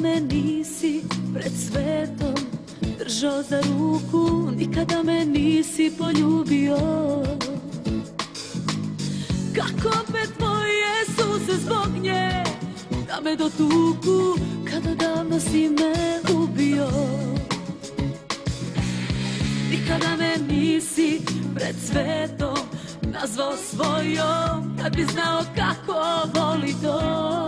me nisi pred svetom držao za ruku Nikada me nisi poljubio. Kako opet moje suze zbog nje Da me dotuku kada davno si me ubio? Nikada me nisi pred svetom nazvao svojom Kad bi znao kako voli to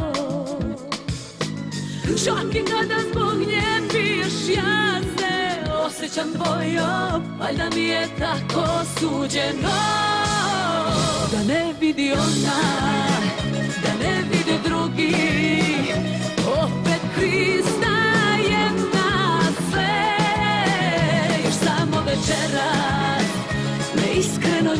Čak i kada zbog nje piješ ja se osjećam tvojom Valjda mi je tako suđeno. Da ne vidi ona, da ne vide drugi. Opet pristajem na sve. Još samo večeras me iskreno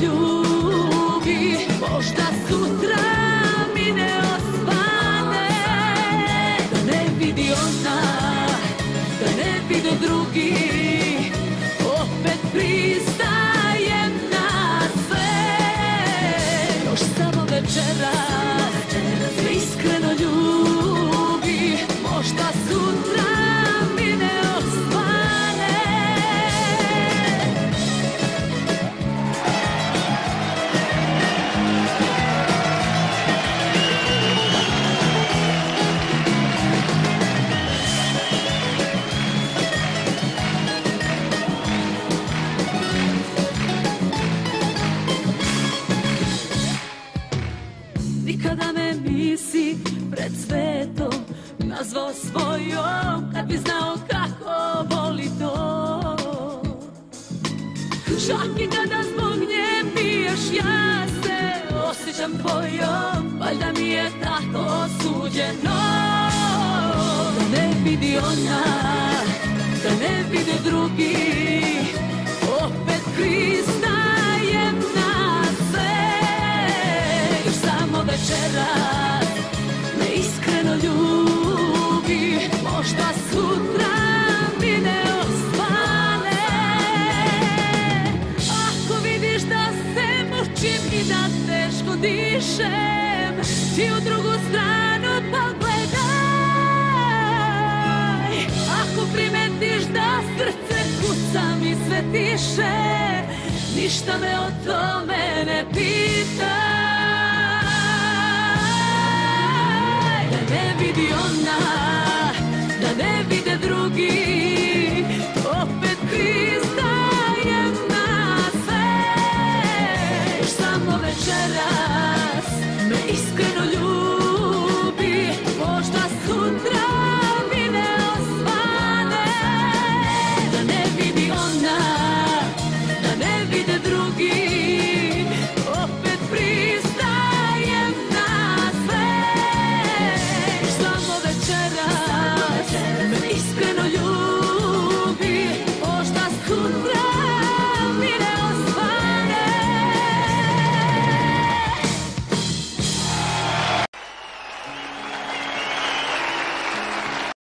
Me nisi pred svetom nazvao svojom Kad bi znao kako voli to. Čak i kada zbog nje piješ ja se osjećam tvojom Valjda mi je tako suđeno Da ne vidi ona, da ne vide drugi Opet pristajem dišem Ti u drugu stranu pogledaj. Ako primetiš da srce kuca mi sve tiše Ništa me o tome ne pita Da ne vidi ona, da ne vide drugi Opet pristajem na sve. Samo večeras